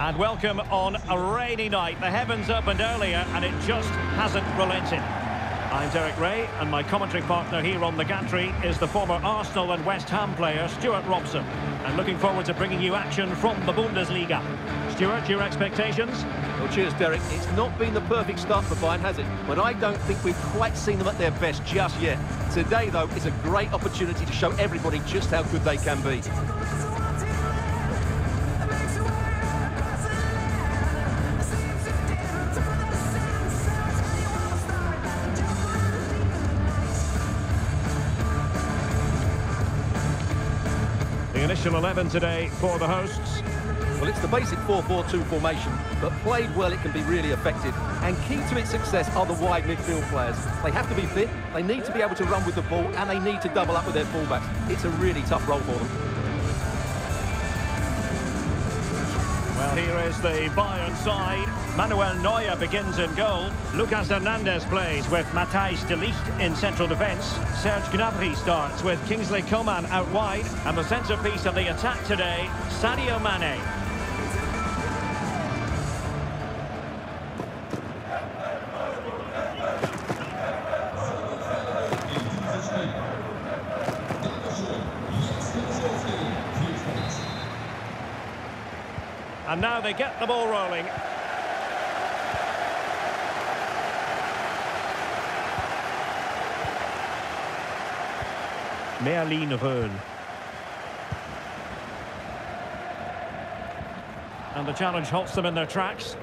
And welcome on a rainy night. The heavens opened earlier and it just hasn't relented. I'm Derek Rae and my commentary partner here on the gantry is the former Arsenal and West Ham player Stewart Robson. And looking forward to bringing you action from the Bundesliga. Stewart, your expectations? Well, cheers, Derek. It's not been the perfect start for Bayern, has it? But I don't think we've quite seen them at their best just yet. Today, though, is a great opportunity to show everybody just how good they can be. Initial 11 today for the hosts. Well, it's the basic 4-4-2 formation, but played well, it can be really effective. And key to its success are the wide midfield players. They have to be fit, they need to be able to run with the ball, and they need to double up with their fullbacks. It's a really tough role for them. Well, here is the Bayern side. Manuel Neuer begins in goal. Lucas Hernandez plays with Matthijs de Ligt in central defence. Serge Gnabry starts with Kingsley Coman out wide. And the centrepiece of the attack today, Sadio Mane. And now they get the ball rolling. Merlin Röhl. And the challenge halts them in their tracks.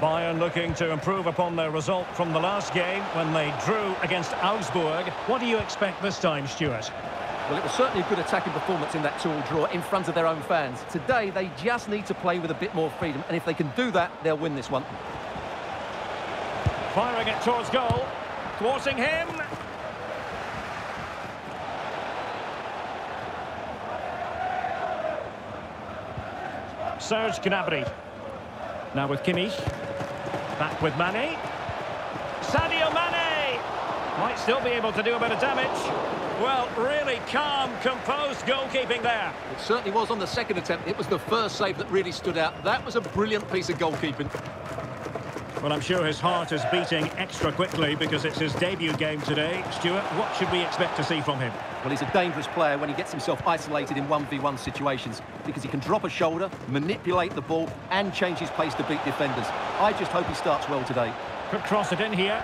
Bayern looking to improve upon their result from the last game when they drew against Augsburg. What do you expect this time, Stuart? Well, it was certainly a good attacking performance in that two draw in front of their own fans. Today, they just need to play with a bit more freedom, and if they can do that, they'll win this one. Firing it towards goal. Thwarting him. Serge Gnabry. Now with Kimmich. Back with Mane. Sadio Mane! Might still be able to do a bit of damage. Well, really calm, composed goalkeeping there. It certainly was on the second attempt. It was the first save that really stood out. That was a brilliant piece of goalkeeping. Well, I'm sure his heart is beating extra quickly because it's his debut game today. Stewart, what should we expect to see from him? Well, he's a dangerous player when he gets himself isolated in 1v1 situations because he can drop a shoulder, manipulate the ball and change his pace to beat defenders. I just hope he starts well today. Could cross it in here.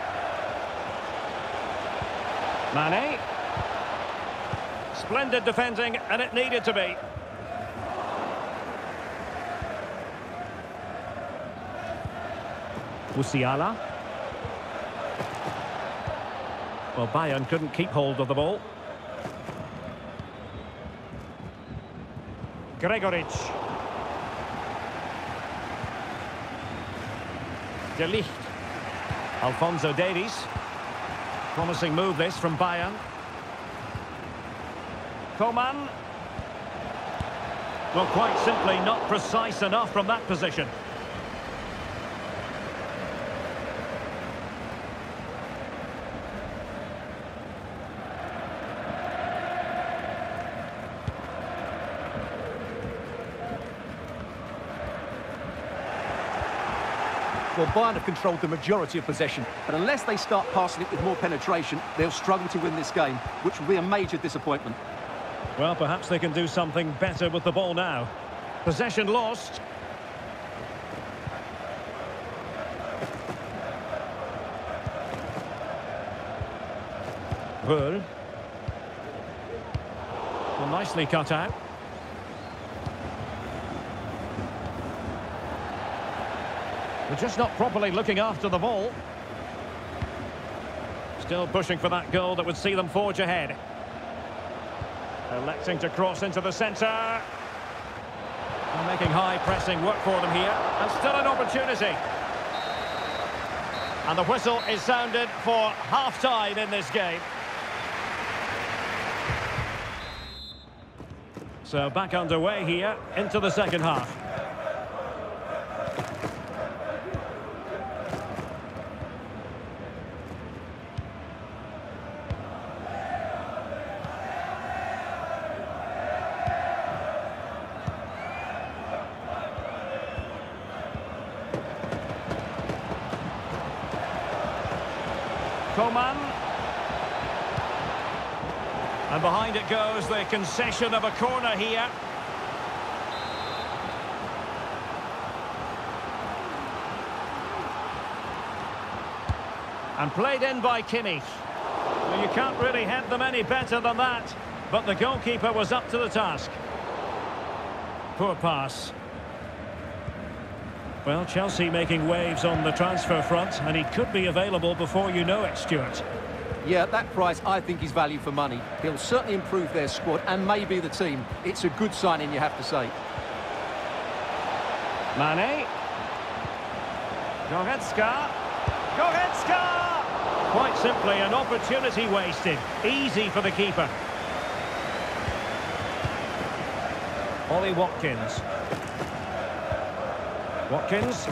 Mane. Splendid defending, and it needed to be. Musiala. Well, Bayern couldn't keep hold of the ball. Gregoritsch. De Ligt. Alphonso Davies. Promising move this from Bayern. Coman. Well, quite simply not precise enough from that position. Well, Bayern have controlled the majority of possession, but unless they start passing it with more penetration, they'll struggle to win this game, which will be a major disappointment. Well, perhaps they can do something better with the ball now. Possession lost. Well, nicely cut out. They're just not properly looking after the ball. Still pushing for that goal that would see them forge ahead. Electing to cross into the centre. Making high pressing work for them here. And still an opportunity. And the whistle is sounded for half-time in this game. So back underway here into the second half. Coman. And behind it goes the concession of a corner here. And played in by Kimmich. Well, you can't really head them any better than that. But the goalkeeper was up to the task. Poor pass. Well, Chelsea making waves on the transfer front, and he could be available before you know it, Stewart. Yeah, at that price, I think, is value for money. He'll certainly improve their squad and maybe the team. It's a good signing, you have to say. Mane. Goretzka. Goretzka! Quite simply, an opportunity wasted. Easy for the keeper. Ollie Watkins. Watkins.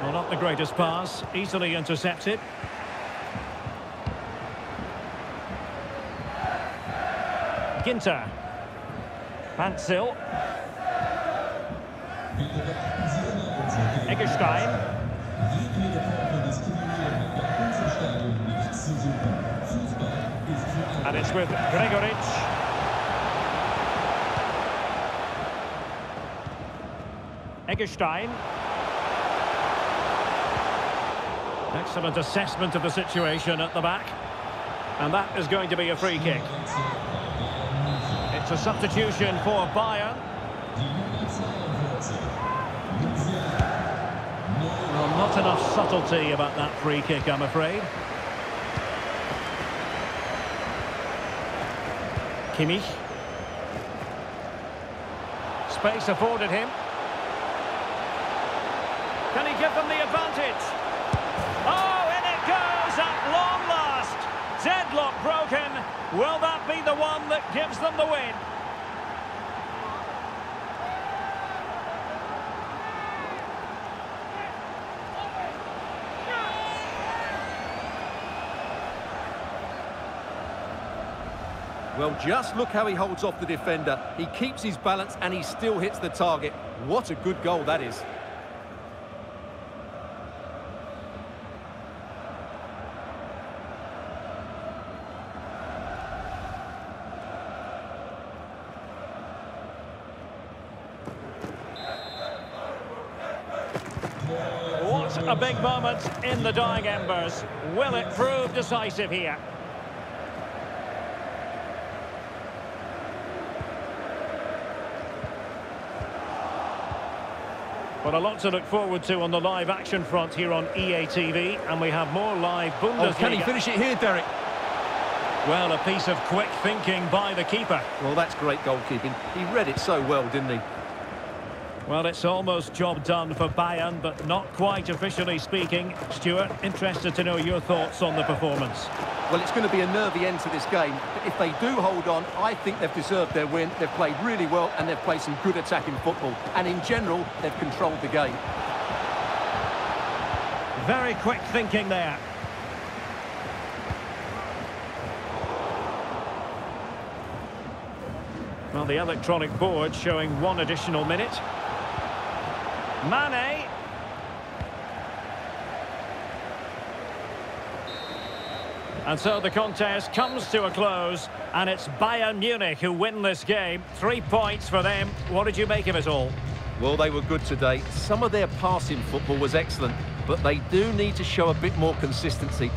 Well, not the greatest pass. Easily intercepted. Ginter. Pantzil. Eggestein. And it's with Gregoritsch. Eggestein. Excellent assessment of the situation at the back. And that is going to be a free kick. It's a substitution for Bayern. Well, not enough subtlety about that free kick, I'm afraid. Kimmich. Space afforded him. Can he give them the advantage? Oh, in it goes at long last. Deadlock broken. Will that be the one that gives them the win? Well, just look how he holds off the defender. He keeps his balance and he still hits the target. What a good goal that is. What a big moment in the dying embers. Will it prove decisive here? Well, a lot to look forward to on the live action front here on EA TV, and we have more live Bundesliga. Oh, can he finish it here, Derek? Well, a piece of quick thinking by the keeper. Well, that's great goalkeeping. He read it so well, didn't he? Well, it's almost job done for Bayern, but not quite officially speaking. Stewart, interested to know your thoughts on the performance. Well, it's going to be a nervy end to this game. But if they do hold on, I think they've deserved their win. They've played really well and they've played some good attacking football. And in general, they've controlled the game. Very quick thinking there. Well, the electronic board showing one additional minute. Mane. And so the contest comes to a close, and it's Bayern Munich who win this game. Three points for them. What did you make of it all? Well, they were good today. Some of their passing football was excellent, but they do need to show a bit more consistency.